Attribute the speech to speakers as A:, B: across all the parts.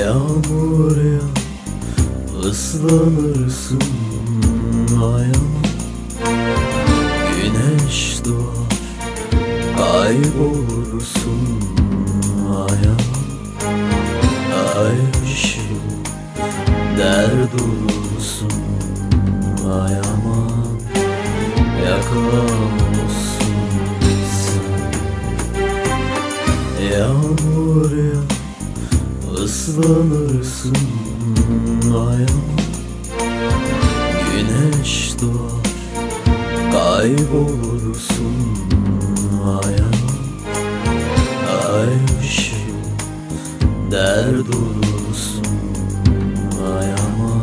A: Yağmur ya ıslanırsın ayağım Güneş doğar kaybolursun ayağım Ayşim der durursun ayağıma. Yakamazsın sen. Yağmur ya ıslanırsın ayağıma Güneş doğar kaybolursun ayağıma Ay ışığı dert olursun ayağıma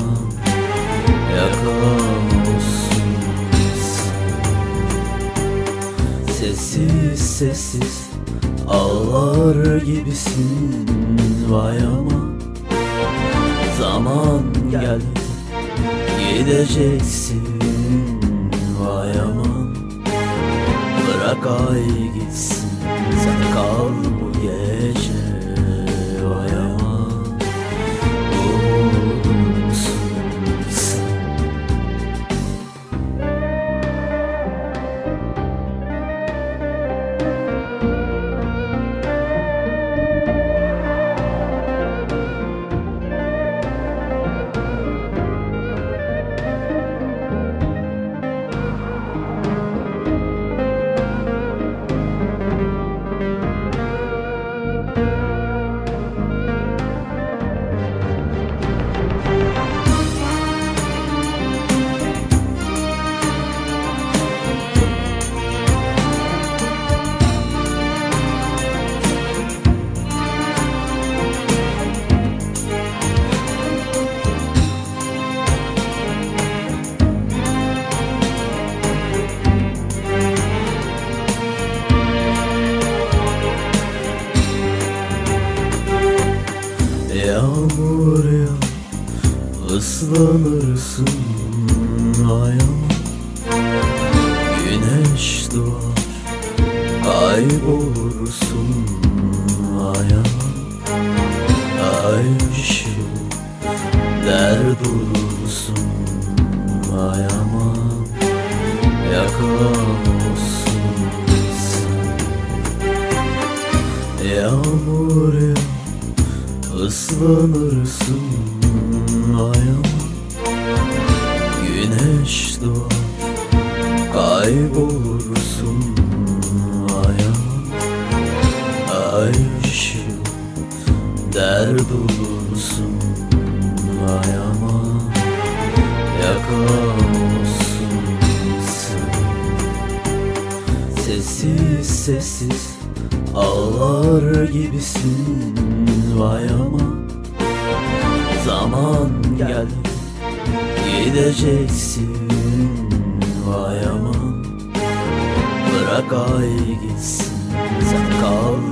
A: Yakalanmışsın sen Sessiz sessiz ağlar gibisin vay ama. Zaman geldi gideceksin vay aman Bırak ay gitsin sen kal Yağmur ya ıslanırsın ayağıma Güneş doğar kaybolursun ayağıma Ay ışığı dert olursun ayağıma. Yakalanmışsın sen. Yağmur ya Islanırsın ayağıma. Güneş doğar Kaybolursun ayağıma. Ay ışığı Dert olursun ayağıma. Yakalanmışsın Sessiz sessiz ağlar gibisin vay ama. Zaman geldi gideceksin vay aman Bırak ay gitsin sen kal